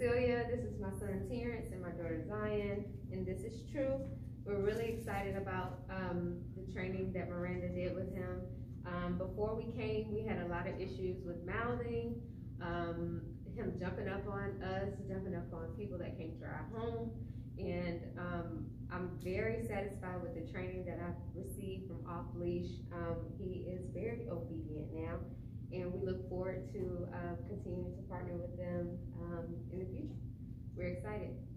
Cecilia, this is my son Terrence and my daughter Zion, and this is true. We're really excited about, um, the training that Miranda did with him. Um, before we came, we had a lot of issues with mouthing, um, him jumping up on us, jumping up on people that came to our home. And, um, I'm very satisfied with the training that I've received from Off Leash. Um, he is very obedient now, and we look forward to, uh, continuing to partner with them, um, in the future. We're excited.